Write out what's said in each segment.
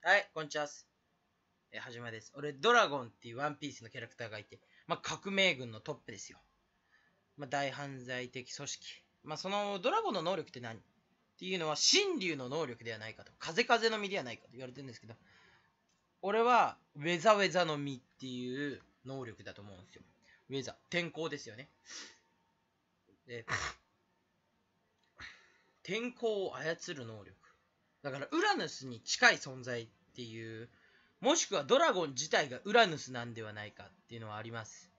はい、こんにちは。え、はじめです。俺、ドラゴンっていうワンピースのキャラクターがいて、まあ、革命軍のトップですよ。まあ、大犯罪的組織。まあ、そのドラゴンの能力って何？っていうのは、神竜の能力ではないかと。風風の実ではないかと言われてるんですけど、俺は、ウェザウェザの実っていう能力だと思うんですよ。ウェザ、天候ですよね。で、天候を操る能力。だから、ウラヌスに近い存在っていう、もしくはドラゴン自体がウラヌスなんではないかっていうのはあります。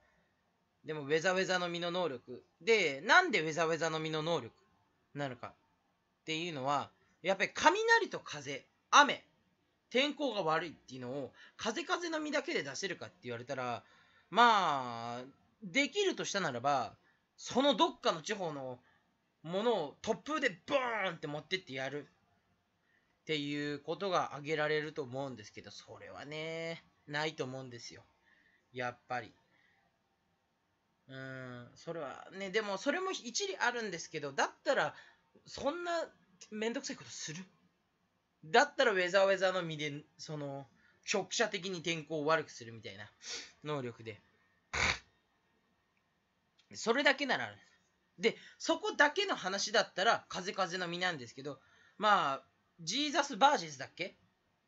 でも、ウェザウェザの実の能力。で、なんでウェザウェザの実の能力なのかっていうのは、やっぱり雷と風、雨、天候が悪いっていうのを、風風の実だけで出せるかって言われたら、まあ、できるとしたならば、そのどっかの地方のものを突風でボーンって持ってってやるっていうことが挙げられると思うんですけど、それはね、ないと思うんですよ。やっぱり。うーん、それはね、でもそれも一理あるんですけど、だったら、そんなめんどくさいことする？だったらウェザーウェザーの実で、その、直射的に天候を悪くするみたいな能力で。それだけならある。で、そこだけの話だったら、風風の実なんですけど、まあ、ジーザス・バージェスだっけ？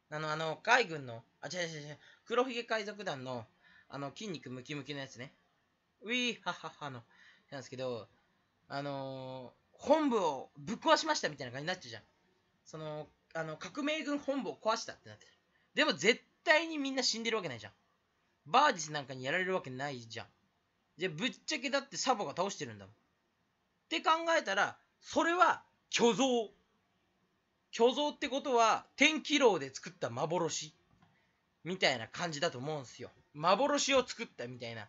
あの、あの、海軍の、あ、違う違う違う、黒ひげ海賊団の、あの、筋肉ムキムキのやつね。ウィーハッハッハの、なんですけど、あのー本部をぶっ壊しましたみたいな感じになっちゃうじゃん。その、あの、革命軍本部を壊したってなってる。でも絶対にみんな死んでるわけないじゃん。バージスなんかにやられるわけないじゃん。じゃぶっちゃけだってサボが倒してるんだもん。って考えたら、それは虚像。虚像ってことは、天気楼で作った幻。みたいな感じだと思うんですよ。幻を作ったみたいな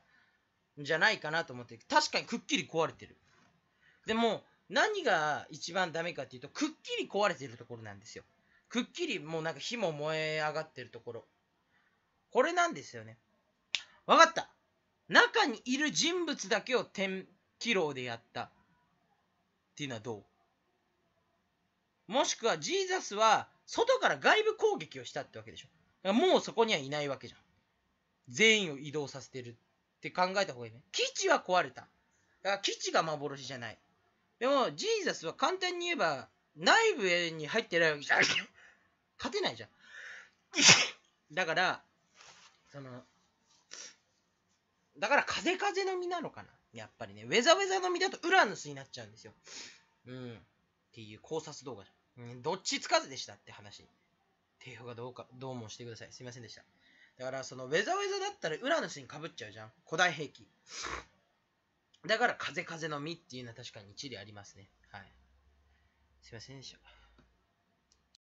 ん。じゃないかなと思って。確かにくっきり壊れてる。でも、何が一番ダメかっていうと、くっきり壊れてるところなんですよ。くっきりもうなんか火も燃え上がってるところ。これなんですよね。わかった中にいる人物だけを天気楼でやった。っていうのはどう？もしくはジーザスは外から外部攻撃をしたってわけでしょ。だからもうそこにはいないわけじゃん。全員を移動させてるって考えた方がいいね。基地は壊れた。だから基地が幻じゃない。でも、ジーザスは簡単に言えば、内部に入ってないわけじゃない。勝てないじゃん。だから、その、だから風風の実なのかな。やっぱりね、ウェザウェザの実だとウラヌスになっちゃうんですよ。うん。っていう考察動画じゃん。どっちつかずでしたって話。帝王がどうか、どうもしてください。すいませんでした。だから、その、ウェザウェザだったらウラヌスにかぶっちゃうじゃん。古代兵器。だから、風風の実っていうのは確かに一理ありますね。はい。すいませんでした。